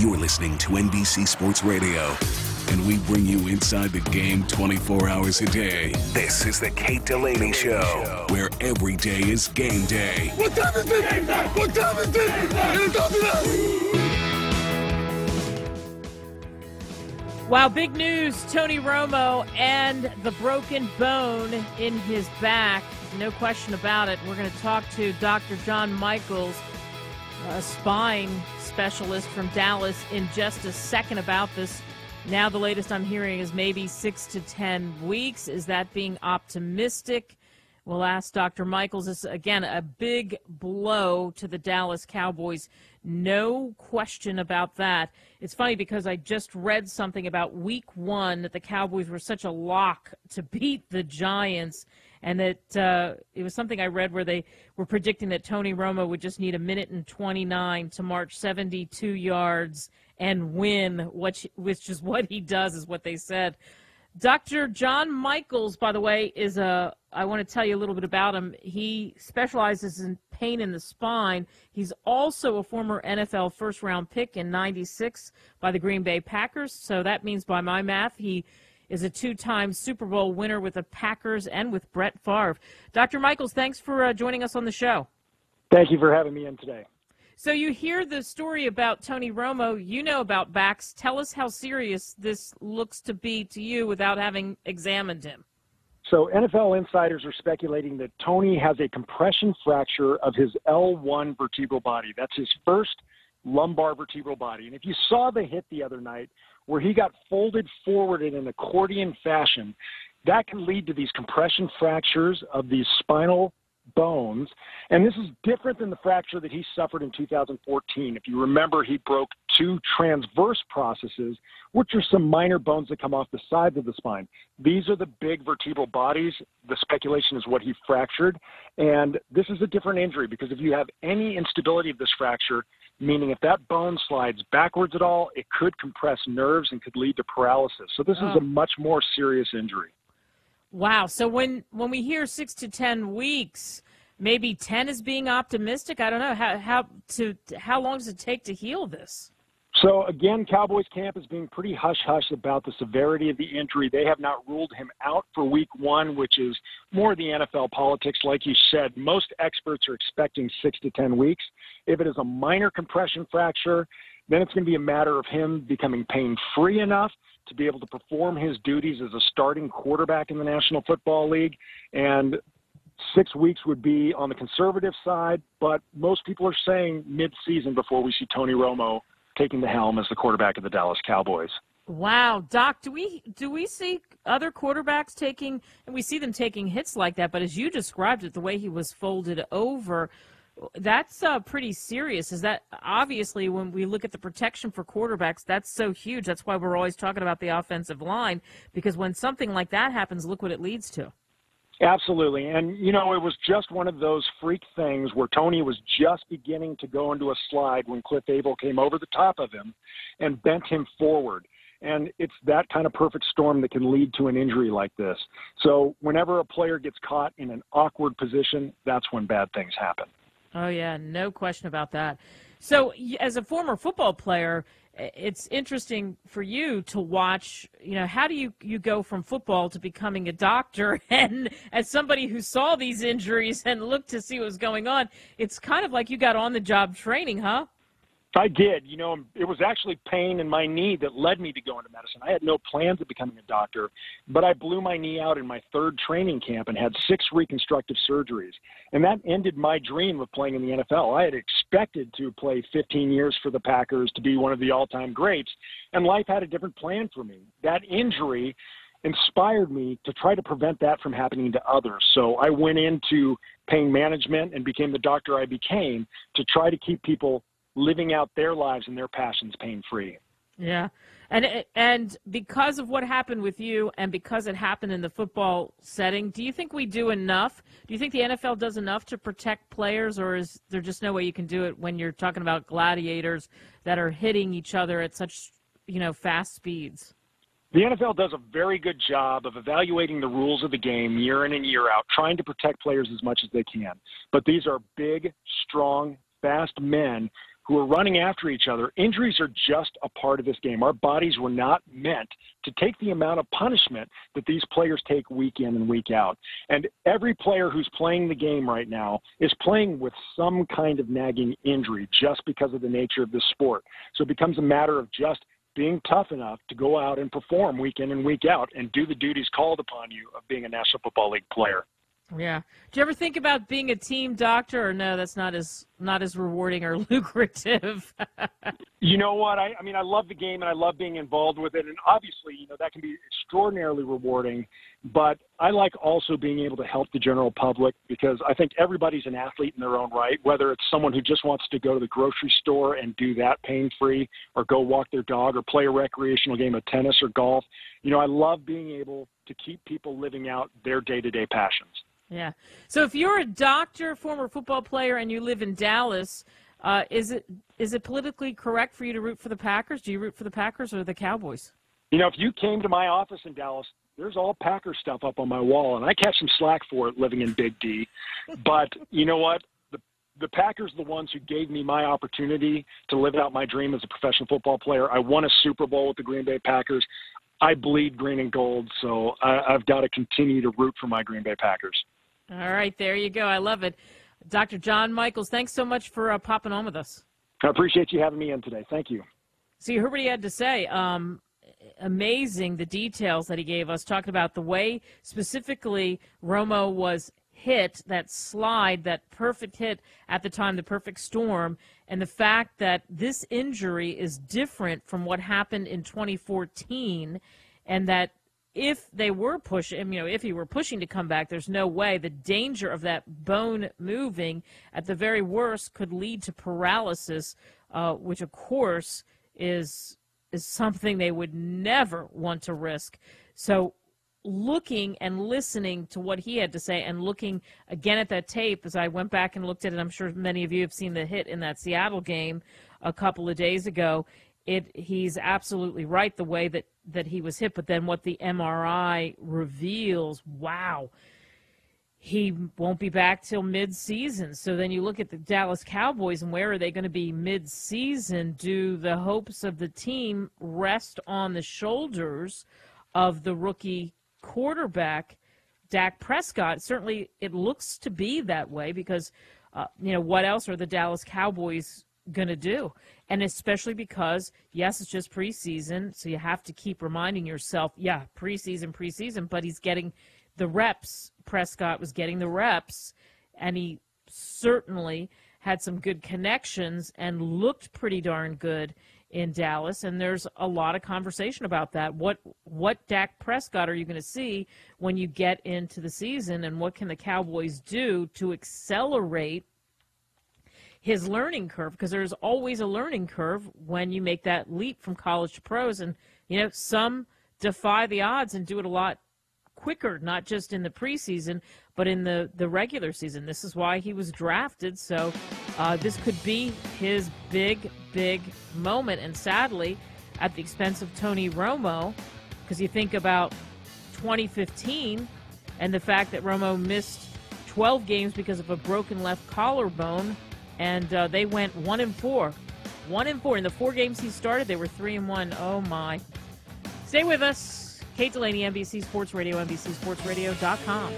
You're listening to NBC Sports Radio, and we bring you inside the game 24 hours a day. This is the Kate Delaney Show, where every day is game day. What time is it? What time is it? Wow, big news. Tony Romo and the broken bone in his back. No question about it. We're going to talk to Dr. John Michels, a spine specialist from Dallas, in just a second about this. Now, the latest I'm hearing is maybe six to 10 weeks. Is that being optimistic? We'll ask Dr. Michels. This again a big blow to the Dallas Cowboys. No question about that. It's funny because I just read something about week one that the Cowboys were such a lock to beat the Giants, and that uh, it was something I read where they were predicting that Tony Romo would just need a minute and 29 to march 72 yards and win, which, which is what he does, is what they said. Dr. John Michels, by the way, is a. I want to tell you a little bit about him. He specializes in pain in the spine. He's also a former NFL first round pick in 96 by the Green Bay Packers. So that means, by my math, he is a two time Super Bowl winner with the Packers and with Brett Favre. Dr. Michels, thanks for uh, joining us on the show. Thank you for having me in today. So you hear the story about Tony Romo. You know about backs. Tell us how serious this looks to be to you without having examined him. So NFL insiders are speculating that Tony has a compression fracture of his L1 vertebral body. That's his first lumbar vertebral body. And if you saw the hit the other night where he got folded forward in an accordion fashion, that can lead to these compression fractures of these spinal bones. And this is different than the fracture that he suffered in 2014. If you remember, he broke two transverse processes, which are some minor bones that come off the sides of the spine. These are the big vertebral bodies. The speculation is what he fractured. And this is a different injury because if you have any instability of this fracture, meaning if that bone slides backwards at all, it could compress nerves and could lead to paralysis. So this oh. is a oh. much more serious injury. Wow. So when when we hear six to ten weeks, maybe ten is being optimistic. I don't know how how to how long does it take to heal this? So again, Cowboys camp is being pretty hush hush about the severity of the injury. They have not ruled him out for week one, which is more the NFL politics. Like you said, most experts are expecting six to ten weeks. If it is a minor compression fracture, then it's going to be a matter of him becoming pain free enough to be able to perform his duties as a starting quarterback in the National Football League. And six weeks would be on the conservative side, but most people are saying mid-season before we see Tony Romo taking the helm as the quarterback of the Dallas Cowboys. Wow, Doc, do we do we see other quarterbacks taking and we see them taking hits like that, but as you described it, the way he was folded over, that's uh, pretty serious. Is that obviously when we look at the protection for quarterbacks, that's so huge. That's why we're always talking about the offensive line because when something like that happens, look what it leads to. Absolutely. And, you know, it was just one of those freak things where Tony was just beginning to go into a slide when Cliff Avril came over the top of him and bent him forward. And it's that kind of perfect storm that can lead to an injury like this. So, whenever a player gets caught in an awkward position, that's when bad things happen. Oh, yeah, no question about that. So, as a former football player, it's interesting for you to watch you know how do you you go from football to becoming a doctor and as somebody who saw these injuries and looked to see what was going on it's kind of like you got on the job training huh I did. You know, it was actually pain in my knee that led me to go into medicine. I had no plans of becoming a doctor, but I blew my knee out in my third training camp and had six reconstructive surgeries. And that ended my dream of playing in the NFL. I had expected to play 15 years for the Packers to be one of the all time greats, and life had a different plan for me. That injury inspired me to try to prevent that from happening to others. So I went into pain management and became the doctor I became to try to keep people living out their lives and their passions pain free. Yeah. And and because of what happened with you and because it happened in the football setting, do you think we do enough? Do you think the NFL does enough to protect players or is there just no way you can do it when you're talking about gladiators that are hitting each other at such, you know, fast speeds? The NFL does a very good job of evaluating the rules of the game year in and year out, trying to protect players as much as they can. But these are big, strong, fast men who are running after each other. Injuries are just a part of this game. Our bodies were not meant to take the amount of punishment that these players take week in and week out. And every player who's playing the game right now is playing with some kind of nagging injury just because of the nature of this sport. So it becomes a matter of just being tough enough to go out and perform week in and week out and do the duties called upon you of being a National Football League player. Yeah. Do you ever think about being a team doctor, or no? That's not as not as rewarding or lucrative. you know what? I, I mean, I love the game and I love being involved with it, and obviously, you know, that can be extraordinarily rewarding. But I like also being able to help the general public because I think everybody's an athlete in their own right. Whether it's someone who just wants to go to the grocery store and do that pain free, or go walk their dog, or play a recreational game of tennis or golf. You know, I love being able to keep people living out their day to day passions. Yeah. So if you're a doctor, former football player, and you live in Dallas, uh, is it is it politically correct for you to root for the Packers? Do you root for the Packers or the Cowboys? You know, if you came to my office in Dallas, there's all Packer stuff up on my wall, and I catch some slack for it living in Big D. But you know what? The the Packers are the ones who gave me my opportunity to live out my dream as a professional football player. I won a Super Bowl with the Green Bay Packers. I bleed green and gold, so I, I've got to continue to root for my Green Bay Packers. All right, there you go. I love it. Dr. John Michels, thanks so much for uh, popping on with us. I appreciate you having me in today. Thank you. So you heard what he had to say. Um, amazing the details that he gave us, talking about the way specifically Romo was hit, that slide, that perfect hit at the time, the perfect storm, and the fact that this injury is different from what happened in 2014, and that if they were pushing, you know, if he were pushing to come back, there's no way. The danger of that bone moving, at the very worst, could lead to paralysis, uh, which of course is is something they would never want to risk. So, looking and listening to what he had to say, and looking again at that tape as I went back and looked at it, I'm sure many of you have seen the hit in that Seattle game a couple of days ago it he's absolutely right the way that that he was hit. But then what the MRI reveals wow he won't be back till mid-season. So then you look at the Dallas Cowboys and where are they going to be mid-season? Do the hopes of the team rest on the shoulders of the rookie quarterback Dak Prescott? Certainly it looks to be that way because uh, you know what else are the Dallas Cowboys going to do. And especially because, yes, it's just preseason, so you have to keep reminding yourself, yeah, preseason, preseason, but he's getting the reps. Prescott was getting the reps, and he certainly had some good connections and looked pretty darn good in Dallas. And there's a lot of conversation about that. What what Dak Prescott are you going to see when you get into the season, and what can the Cowboys do to accelerate his learning curve because there's always a learning curve when you make that leap from college to pros. And, you know, some defy the odds and do it a lot quicker, not just in the preseason, but in the, the regular season. This is why he was drafted. So uh, this could be his big, big moment. And sadly, at the expense of Tony Romo, because you think about 2015 and the fact that Romo missed 12 games because of a broken left collarbone and uh, they went one and four, one and four in the four games he started. They were three and one. Oh my! Stay with us, Kate Delaney, NBC Sports Radio, NBCSportsRadio.com.